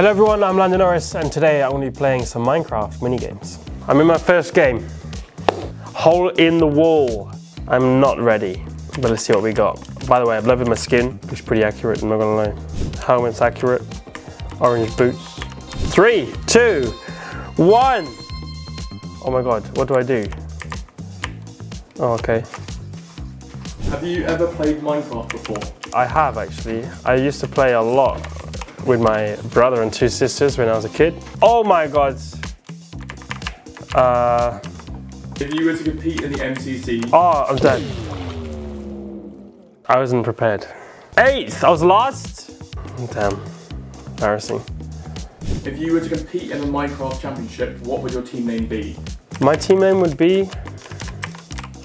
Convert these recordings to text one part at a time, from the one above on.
Hello everyone, I'm Lando Norris and today I'm going to be playing some Minecraft mini games. I'm in my first game. Hole in the wall. I'm not ready, but let's see what we got. By the way, I've leveled my skin. It's pretty accurate, I'm not gonna lie. Helmet's accurate. Orange boots. Three, two, one. Oh my god, what do I do? Oh, okay. Have you ever played Minecraft before? I have actually. I used to play a lot with my brother and two sisters when I was a kid. Oh my god. Uh, If you were to compete in the MCC, oh, I'm dead. I wasn't prepared. Eighth, I was last. Damn, embarrassing. if you were to compete in the Minecraft Championship, what would your team name be? My team name would be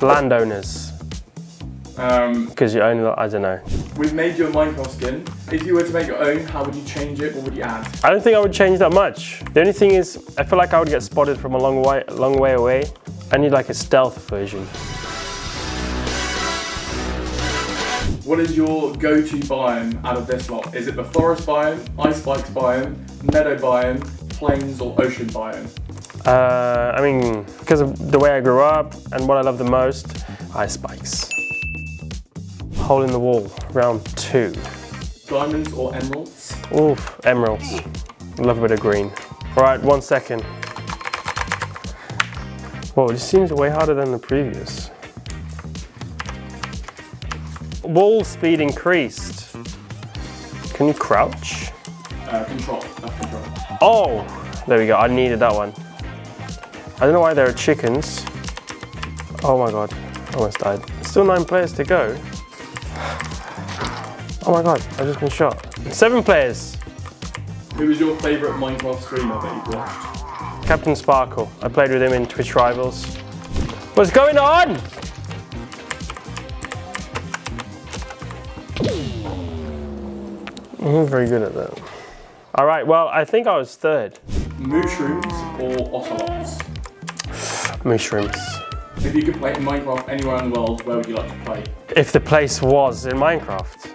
landowners Um, because you own. I don't know. We've made your Minecraft skin. If you were to make your own, how would you change it? What would you add? I don't think I would change that much. The only thing is, I feel like I would get spotted from a long way, long way away. I need like a stealth version. What is your go-to biome out of this lot? Is it the forest biome, ice spikes biome, meadow biome, plains or ocean biome? Uh, I mean, because of the way I grew up and what I love the most, ice spikes. Hole in the wall, round two. Diamonds or emeralds? Oof, emeralds. Love a bit of green. All right, one second. Whoa, this seems way harder than the previous. Wall speed increased. Can you crouch? Uh, control. Control. Oh, there we go. I needed that one. I don't know why there are chickens. Oh my god, almost died. Still nine players to go. Oh my god, I've just been shot. Seven players. Who is your favourite Minecraft streamer that you've watched? Captain Sparkle. I played with him in Twitch Rivals. What's going on? I'm not very good at that. All right, well, I think I was third. Mushrooms or ocelots? Mushrooms. If you could play in Minecraft anywhere in the world, where would you like to play? If the place was in Minecraft.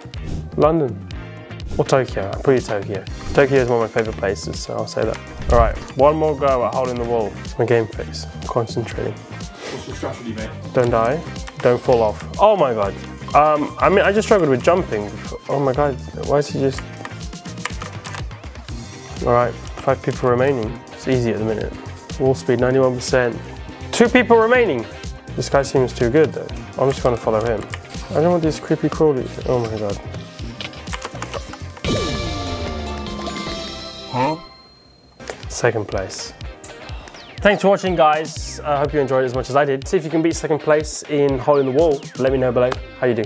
London. Or Tokyo. I'll put you Tokyo. Tokyo is one of my favourite places, so I'll say that. All right, one more go at Hole in the Wall. It's my game face. I'm concentrating. What's your strategy, mate? Don't die. Don't fall off. Oh my god. Um, I mean, I just struggled with jumping. Oh my god. Why is he just... All right, five people remaining. It's easy at the minute. Wall speed 91%. Two people remaining. This guy seems too good though. I'm just gonna follow him. I don't want these creepy crawlies. Oh my god. Huh? Second place. Thanks for watching guys. I hope you enjoyed as much as I did. See if you can beat second place in Hole in the Wall. Let me know below how you do.